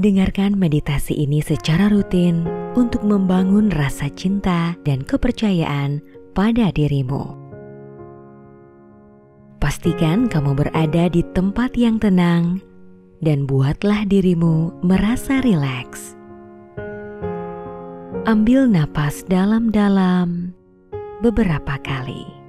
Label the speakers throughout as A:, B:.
A: Dengarkan meditasi ini secara rutin untuk membangun rasa cinta dan kepercayaan pada dirimu. Pastikan kamu berada di tempat yang tenang dan buatlah dirimu merasa rileks. Ambil napas dalam-dalam beberapa kali.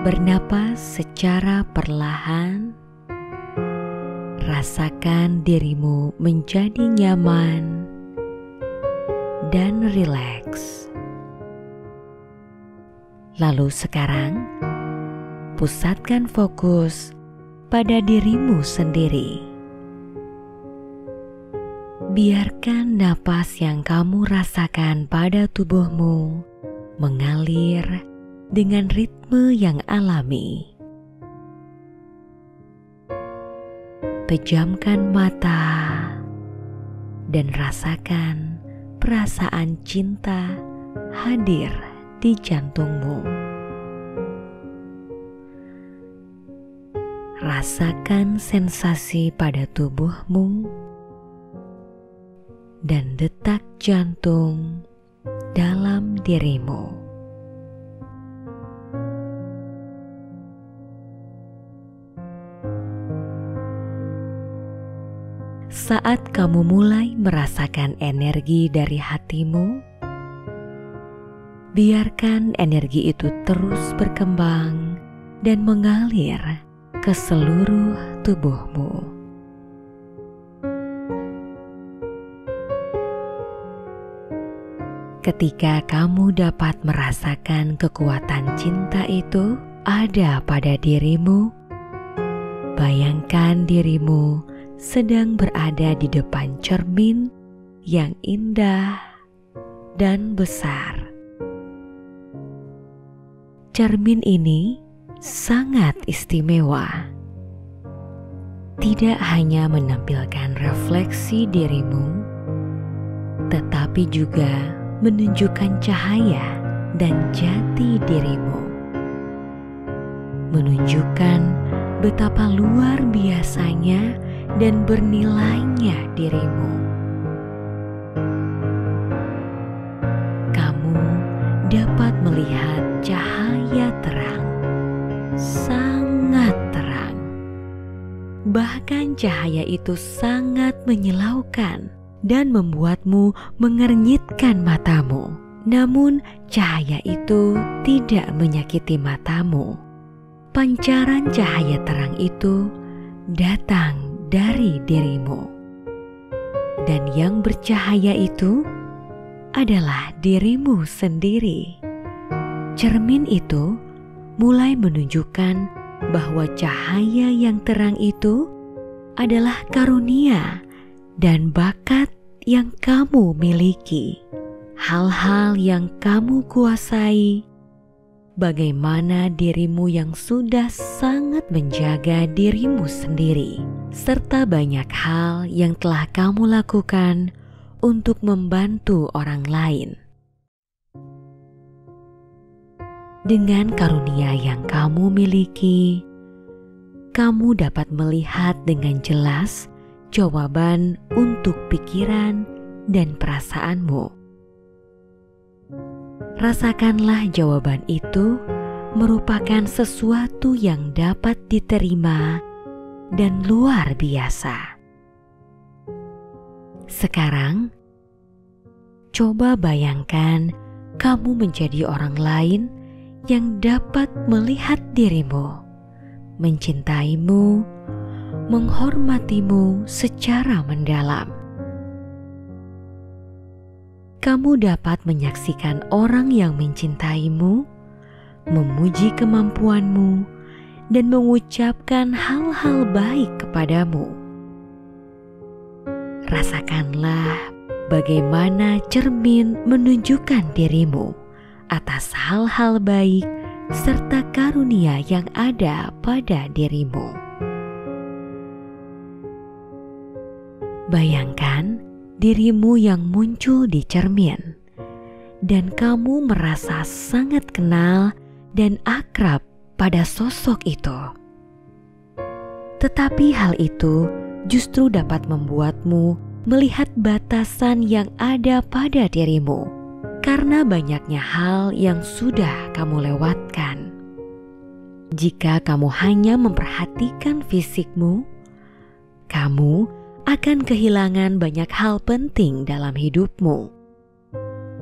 A: Bernapas secara perlahan, rasakan dirimu menjadi nyaman dan rileks. Lalu sekarang, pusatkan fokus pada dirimu sendiri. Biarkan napas yang kamu rasakan pada tubuhmu mengalir dengan ritme yang alami. Pejamkan mata dan rasakan perasaan cinta hadir di jantungmu. Rasakan sensasi pada tubuhmu dan detak jantung dalam dirimu. Saat kamu mulai merasakan energi dari hatimu, biarkan energi itu terus berkembang dan mengalir ke seluruh tubuhmu. Ketika kamu dapat merasakan kekuatan cinta itu ada pada dirimu, bayangkan dirimu sedang berada di depan cermin yang indah dan besar. Cermin ini sangat istimewa. Tidak hanya menampilkan refleksi dirimu, tetapi juga menunjukkan cahaya dan jati dirimu. Menunjukkan betapa luar biasanya dan bernilainya dirimu. Kamu dapat melihat cahaya terang, sangat terang. Bahkan cahaya itu sangat menyilaukan dan membuatmu mengernyitkan matamu. Namun, cahaya itu tidak menyakiti matamu. Pancaran cahaya terang itu datang dari dirimu, dan yang bercahaya itu adalah dirimu sendiri. Cermin itu mulai menunjukkan bahwa cahaya yang terang itu adalah karunia dan bakat yang kamu miliki, hal-hal yang kamu kuasai bagaimana dirimu yang sudah sangat menjaga dirimu sendiri, serta banyak hal yang telah kamu lakukan untuk membantu orang lain. Dengan karunia yang kamu miliki, kamu dapat melihat dengan jelas jawaban untuk pikiran dan perasaanmu rasakanlah jawaban itu merupakan sesuatu yang dapat diterima dan luar biasa. Sekarang, coba bayangkan kamu menjadi orang lain yang dapat melihat dirimu, mencintaimu, menghormatimu secara mendalam kamu dapat menyaksikan orang yang mencintaimu, memuji kemampuanmu, dan mengucapkan hal-hal baik kepadamu. Rasakanlah bagaimana cermin menunjukkan dirimu atas hal-hal baik serta karunia yang ada pada dirimu. Bayangkan dirimu yang muncul di cermin, dan kamu merasa sangat kenal dan akrab pada sosok itu. Tetapi hal itu justru dapat membuatmu melihat batasan yang ada pada dirimu karena banyaknya hal yang sudah kamu lewatkan. Jika kamu hanya memperhatikan fisikmu, kamu akan kehilangan banyak hal penting dalam hidupmu.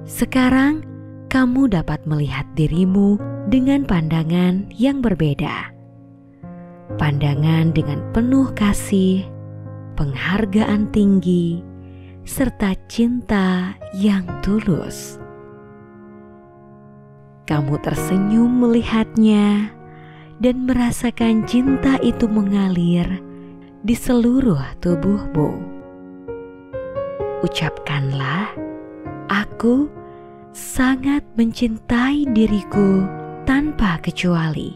A: Sekarang, kamu dapat melihat dirimu dengan pandangan yang berbeda. Pandangan dengan penuh kasih, penghargaan tinggi, serta cinta yang tulus. Kamu tersenyum melihatnya dan merasakan cinta itu mengalir di seluruh tubuhmu. Ucapkanlah, "Aku sangat mencintai diriku tanpa kecuali."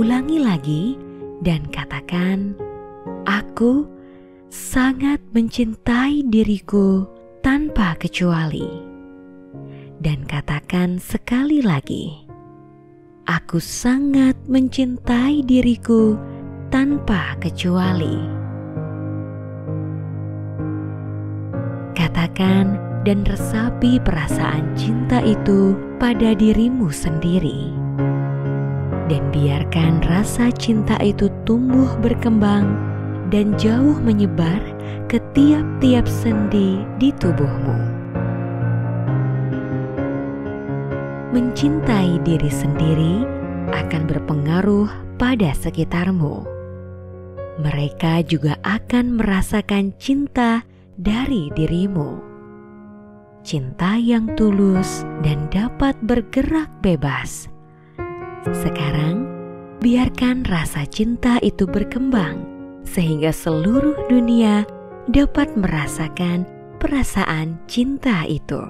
A: Ulangi lagi dan katakan, "Aku sangat mencintai diriku tanpa kecuali." dan katakan sekali lagi, "Aku sangat mencintai diriku tanpa kecuali." Katakan dan resapi perasaan cinta itu pada dirimu sendiri, dan biarkan rasa cinta itu tumbuh berkembang dan jauh menyebar ke tiap-tiap sendi di tubuhmu. mencintai diri sendiri akan berpengaruh pada sekitarmu. Mereka juga akan merasakan cinta dari dirimu. Cinta yang tulus dan dapat bergerak bebas. Sekarang, biarkan rasa cinta itu berkembang sehingga seluruh dunia dapat merasakan perasaan cinta itu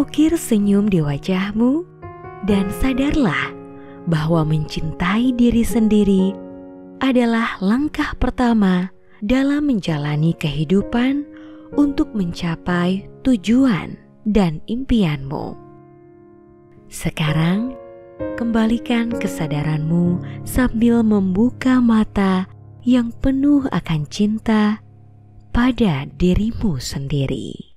A: ukir senyum di wajahmu, dan sadarlah bahwa mencintai diri sendiri adalah langkah pertama dalam menjalani kehidupan untuk mencapai tujuan dan impianmu. Sekarang, kembalikan kesadaranmu sambil membuka mata yang penuh akan cinta pada dirimu sendiri.